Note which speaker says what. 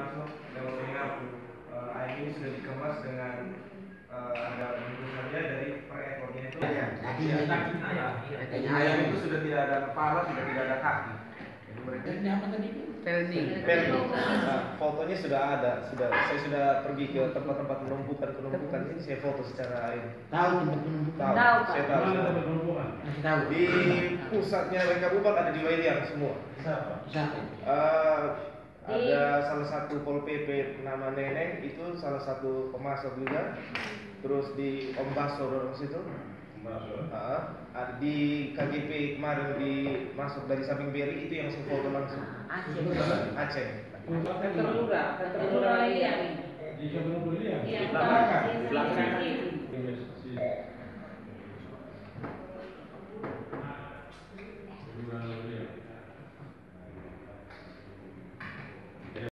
Speaker 1: masuk dan mendengar uh, ayam ini sudah dikemas dengan uh, ada bungkusannya dari per ekornya itu Jadi daging
Speaker 2: iya.
Speaker 1: ayam. Ayam itu sudah tidak ada kepala, sudah tidak ada kaki. Jadi
Speaker 2: apa tadi?
Speaker 3: Pelni.
Speaker 1: Pelni. Nah, fotonya sudah ada, sudah saya sudah pergi ke tempat-tempat penumpukan penumpukan ini saya foto secara ini.
Speaker 2: Tahu tempat penumpukan?
Speaker 1: Tahu, saya tahu.
Speaker 4: Tempat
Speaker 1: tahu.
Speaker 4: penumpukan?
Speaker 2: Tahu.
Speaker 1: Di pusatnya mereka bukan ada di Wailiang semua.
Speaker 4: Siapa?
Speaker 2: Siapa?
Speaker 5: Di-
Speaker 1: ada salah satu pol pp nama Neneng itu salah satu pemasok juga. Terus di dorong situ. Ah, ada di KGP kemarin di masuk dari samping Beri itu yang saya foto langsung
Speaker 5: Aceh.
Speaker 1: Aceh.
Speaker 5: Terlurah, terlurah iya.
Speaker 4: Di Beliau.
Speaker 5: Iya,
Speaker 4: Di belakang.
Speaker 5: di belakang.